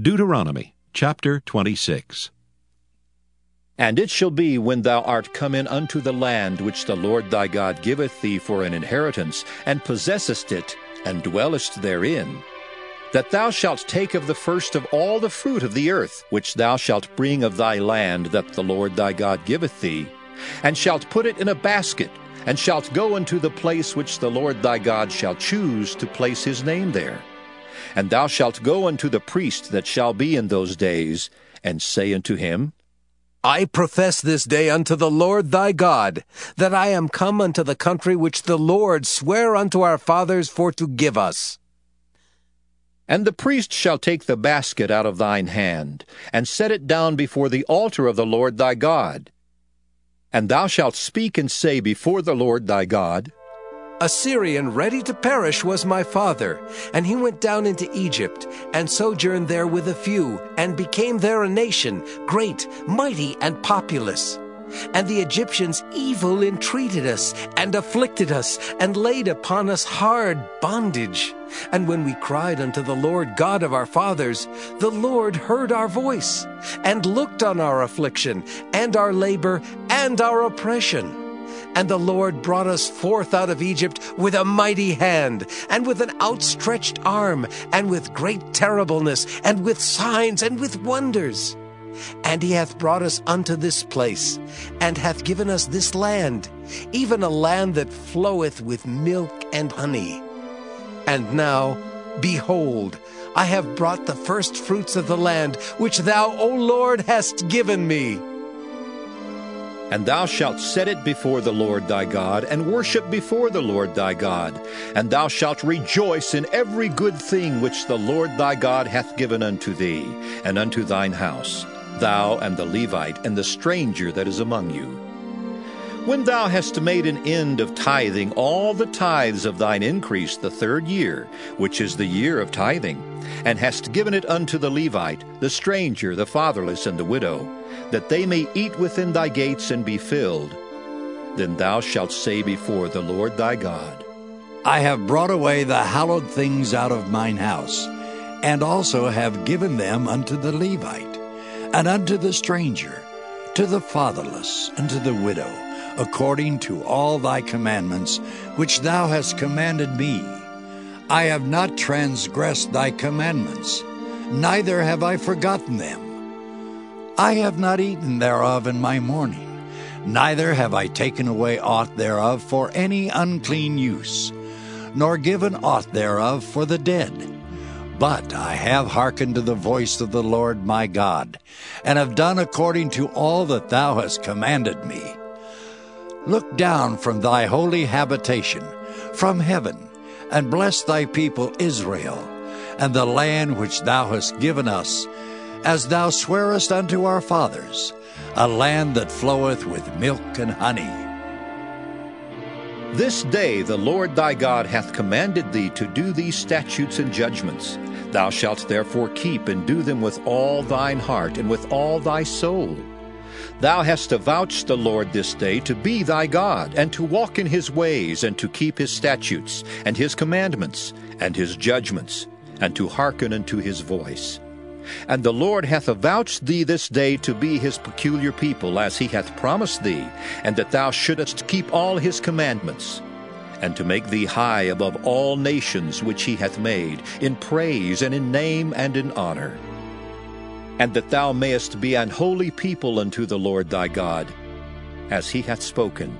Deuteronomy chapter 26. And it shall be when thou art come in unto the land which the Lord thy God giveth thee for an inheritance, and possessest it, and dwellest therein, that thou shalt take of the first of all the fruit of the earth, which thou shalt bring of thy land that the Lord thy God giveth thee, and shalt put it in a basket, and shalt go unto the place which the Lord thy God shall choose to place his name there. And thou shalt go unto the priest that shall be in those days, and say unto him, I profess this day unto the Lord thy God, that I am come unto the country which the Lord sware unto our fathers for to give us. And the priest shall take the basket out of thine hand, and set it down before the altar of the Lord thy God. And thou shalt speak and say before the Lord thy God, A Syrian ready to perish was my father, and he went down into Egypt, and sojourned there with a few, and became there a nation, great, mighty, and populous. And the Egyptians evil entreated us, and afflicted us, and laid upon us hard bondage. And when we cried unto the Lord God of our fathers, the Lord heard our voice, and looked on our affliction, and our labor, and our oppression. And the Lord brought us forth out of Egypt with a mighty hand, and with an outstretched arm, and with great terribleness, and with signs, and with wonders. And he hath brought us unto this place, and hath given us this land, even a land that floweth with milk and honey. And now, behold, I have brought the first fruits of the land, which thou, O Lord, hast given me. And thou shalt set it before the Lord thy God, and worship before the Lord thy God. And thou shalt rejoice in every good thing which the Lord thy God hath given unto thee, and unto thine house, thou and the Levite, and the stranger that is among you. When thou hast made an end of tithing all the tithes of thine increase the third year, which is the year of tithing, and hast given it unto the Levite, the stranger, the fatherless, and the widow, that they may eat within thy gates and be filled, then thou shalt say before the Lord thy God, I have brought away the hallowed things out of mine house, and also have given them unto the Levite, and unto the stranger, to the fatherless, and to the widow, according to all thy commandments which thou hast commanded me. I have not transgressed thy commandments, neither have I forgotten them. I have not eaten thereof in my mourning, neither have I taken away aught thereof for any unclean use, nor given aught thereof for the dead. But I have hearkened to the voice of the Lord my God, and have done according to all that thou hast commanded me. Look down from thy holy habitation, from heaven, and bless thy people Israel, and the land which thou hast given us, as thou swarest unto our fathers, a land that floweth with milk and honey. This day the Lord thy God hath commanded thee to do these statutes and judgments. Thou shalt therefore keep and do them with all thine heart and with all thy soul. Thou hast avouched the Lord this day to be thy God, and to walk in his ways, and to keep his statutes, and his commandments, and his judgments, and to hearken unto his voice. And the Lord hath avouched thee this day to be his peculiar people, as he hath promised thee, and that thou shouldest keep all his commandments, and to make thee high above all nations which he hath made, in praise and in name and in honor. And that thou mayest be an holy people unto the Lord thy God, as he hath spoken.